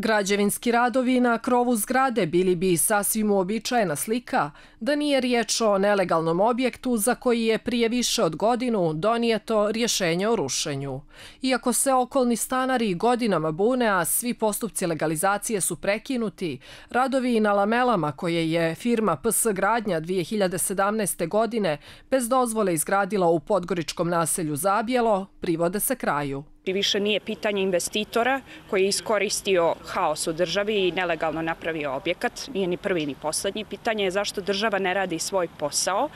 Građevinski radovi na krovu zgrade bili bi sasvim uobičajena slika da nije riječ o nelegalnom objektu za koji je prije više od godinu donijeto rješenje o rušenju. Iako se okolni stanari godinama bune, a svi postupci legalizacije su prekinuti, radovi na lamelama koje je firma PS Gradnja 2017. godine bez dozvole izgradila u Podgoričkom naselju Zabjelo privode se kraju i više nije pitanje investitora koji je iskoristio haos u državi i nelegalno napravio objekat. Nije ni prvi ni poslednji. Pitanje je zašto država ne radi svoj posao.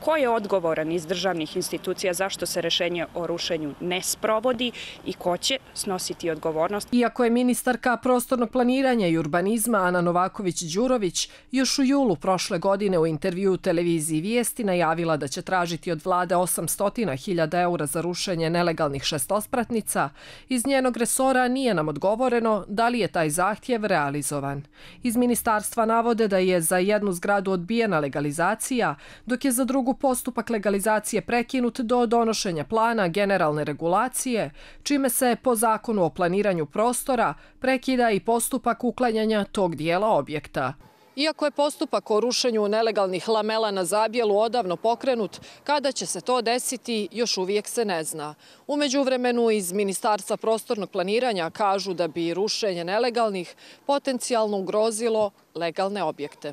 Ko je odgovoran iz državnih institucija zašto se rešenje o rušenju ne sprovodi i ko će snositi odgovornost. Iako je ministarka prostornog planiranja i urbanizma Ana Novaković-Đurović još u julu prošle godine u intervju televiziji Vijesti najavila da će tražiti od vlade 800.000 eura za rušenje nelegalnih šestospratnica, Šapca. Iz njenog resora nije nam odgovoreno da li je taj zahtjev realizovan. Iz ministarstva navode da je za jednu zgradu odbijena legalizacija, dok je za drugu postupak legalizacije prekinut do donošenja plana generalne regulacije, čime se po zakonu o planiranju prostora prekida i postupak uklanjanja tog dijela objekta. Iako je postupak o rušenju nelegalnih lamela na zabijelu odavno pokrenut, kada će se to desiti, još uvijek se ne zna. Umeđu vremenu iz Ministarstva prostornog planiranja kažu da bi rušenje nelegalnih potencijalno ugrozilo legalne objekte.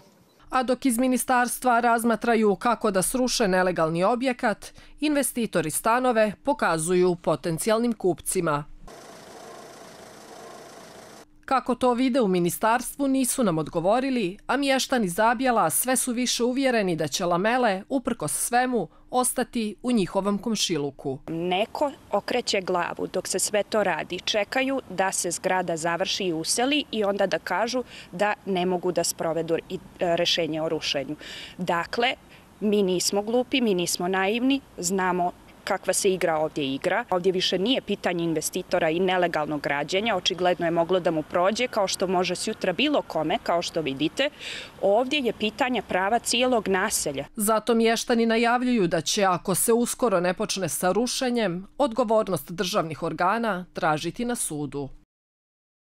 A dok iz ministarstva razmatraju kako da sruše nelegalni objekat, investitori stanove pokazuju potencijalnim kupcima. Kako to vide u ministarstvu nisu nam odgovorili, a mještani Zabjela sve su više uvjereni da će lamele, uprkos svemu, ostati u njihovom komšiluku. Neko okreće glavu dok se sve to radi. Čekaju da se zgrada završi i useli i onda da kažu da ne mogu da sprovedu e, rešenje o rušenju. Dakle, mi nismo glupi, mi nismo naivni, znamo kakva se igra ovdje igra. Ovdje više nije pitanje investitora i nelegalnog građenja, očigledno je moglo da mu prođe kao što može sutra bilo kome, kao što vidite. Ovdje je pitanje prava cijelog naselja. Zato mještani najavljuju da će, ako se uskoro ne počne sa rušenjem, odgovornost državnih organa tražiti na sudu.